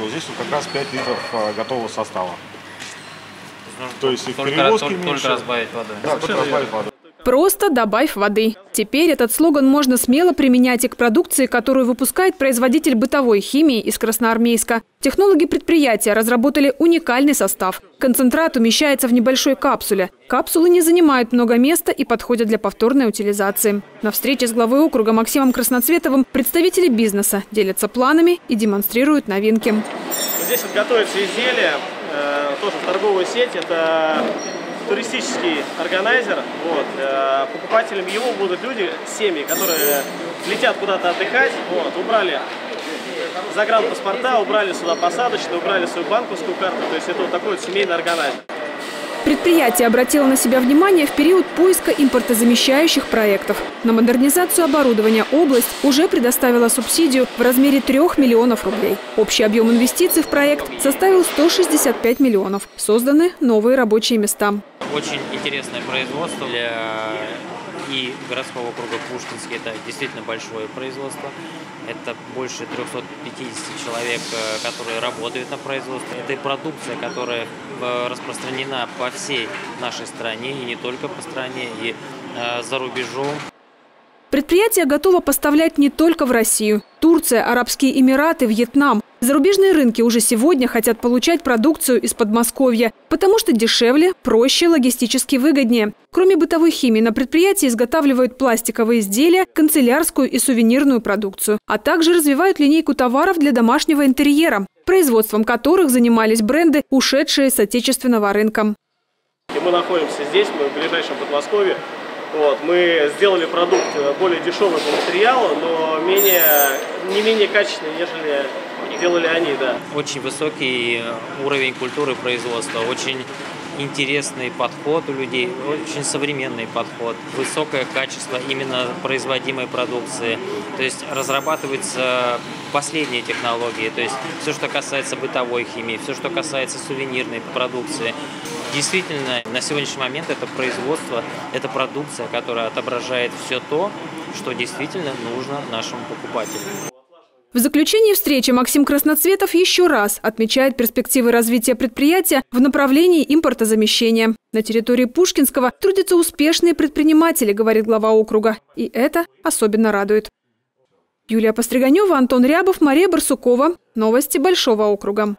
вот здесь вот как раз 5 литров а, готового состава. То есть и только, перевозке только, только разбавить воды. Да, только разбавить воду. Просто добавь воды. Теперь этот слоган можно смело применять и к продукции, которую выпускает производитель бытовой химии из Красноармейска. Технологи предприятия разработали уникальный состав. Концентрат умещается в небольшой капсуле. Капсулы не занимают много места и подходят для повторной утилизации. На встрече с главой округа Максимом Красноцветовым представители бизнеса делятся планами и демонстрируют новинки. Здесь вот готовится изделие, э, тоже в торговую сеть. Это туристический органайзер. Вот. Э, его будут люди, семьи, которые летят куда-то отдыхать. Вот. Убрали загранпаспорта, убрали сюда посадочную, убрали свою банковскую карту. То есть это вот такой вот семейный органайзер. Предприятие обратило на себя внимание в период поиска импортозамещающих проектов. На модернизацию оборудования область уже предоставила субсидию в размере 3 миллионов рублей. Общий объем инвестиций в проект составил 165 миллионов. Созданы новые рабочие места. Очень интересное производство для и городского округа Пушкинский. Это действительно большое производство. Это больше 350 человек, э, которые работают на производстве. Это и продукция, которая э, распространена по всей нашей стране, и не только по стране, и э, за рубежом. Предприятие готово поставлять не только в Россию. Турция, Арабские Эмираты, Вьетнам. Зарубежные рынки уже сегодня хотят получать продукцию из Подмосковья, потому что дешевле, проще, логистически выгоднее. Кроме бытовой химии, на предприятии изготавливают пластиковые изделия, канцелярскую и сувенирную продукцию, а также развивают линейку товаров для домашнего интерьера, производством которых занимались бренды, ушедшие с отечественного рынка. И мы находимся здесь, мы в ближайшем Подмосковье. Вот, мы сделали продукт более дешевый по материалу, но менее, не менее качественный, нежели делали они, да. Очень высокий уровень культуры производства, очень интересный подход у людей, очень современный подход, высокое качество именно производимой продукции. То есть разрабатываются последние технологии, то есть все, что касается бытовой химии, все, что касается сувенирной продукции. Действительно, на сегодняшний момент это производство, это продукция, которая отображает все то, что действительно нужно нашему покупателю. В заключении встречи Максим Красноцветов еще раз отмечает перспективы развития предприятия в направлении импортозамещения. На территории Пушкинского трудятся успешные предприниматели, говорит глава округа. И это особенно радует. Юлия Постриганева, Антон Рябов, Мария Барсукова. Новости Большого округа.